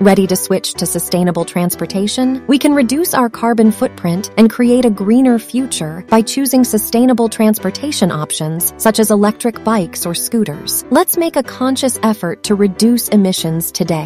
Ready to switch to sustainable transportation? We can reduce our carbon footprint and create a greener future by choosing sustainable transportation options such as electric bikes or scooters. Let's make a conscious effort to reduce emissions today.